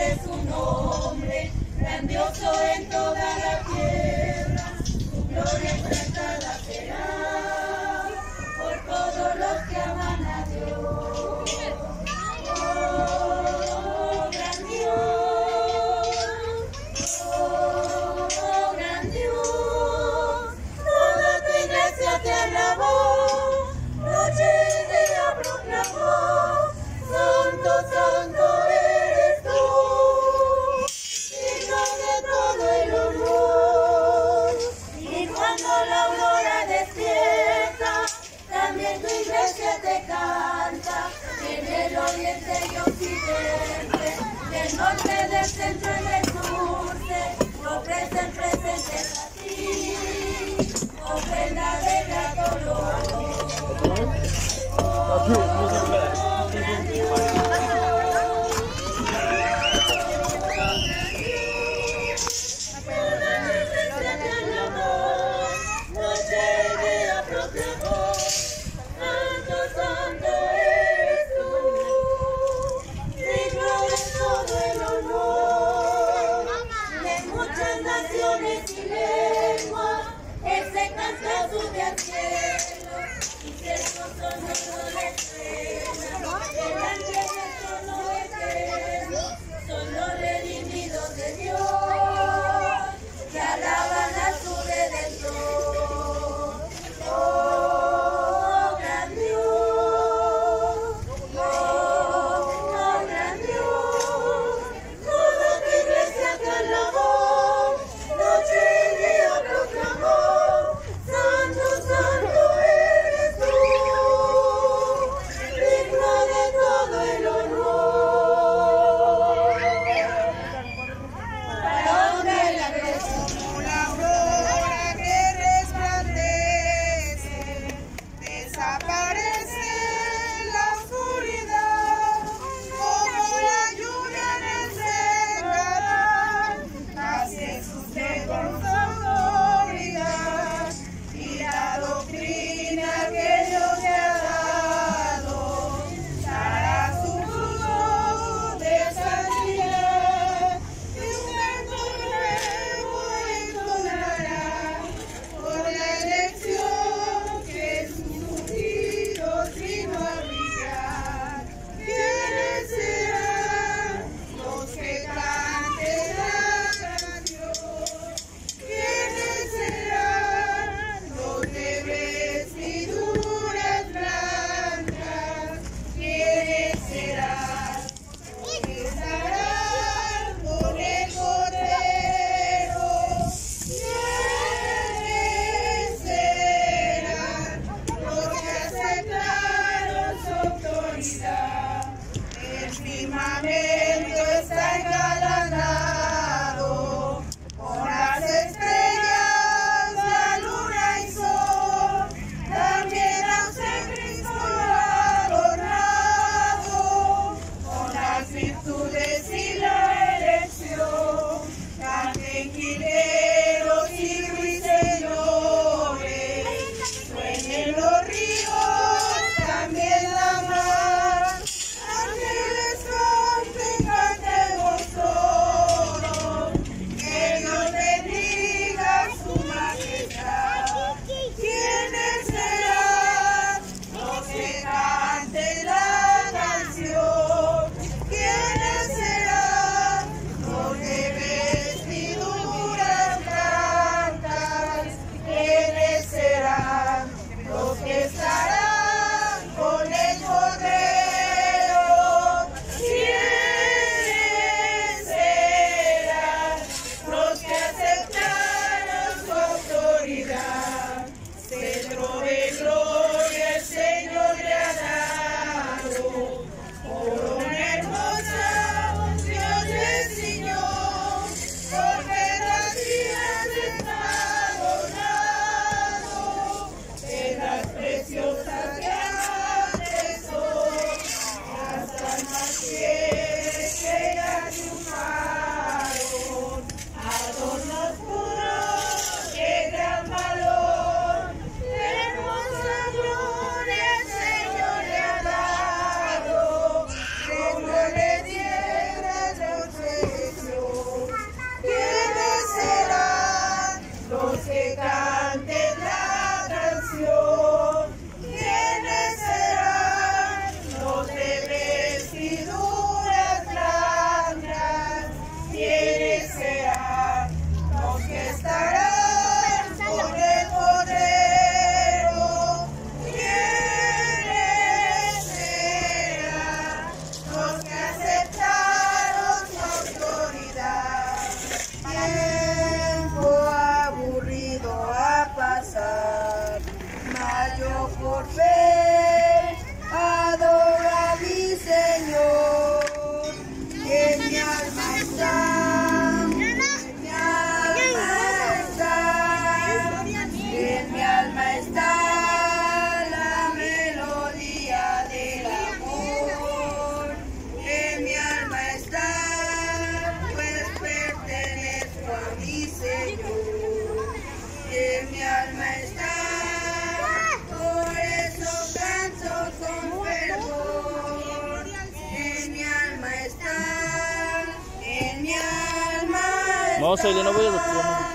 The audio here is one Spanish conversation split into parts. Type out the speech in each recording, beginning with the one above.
de su nombre, grandioso en toda la Nossa, ele não vai.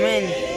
En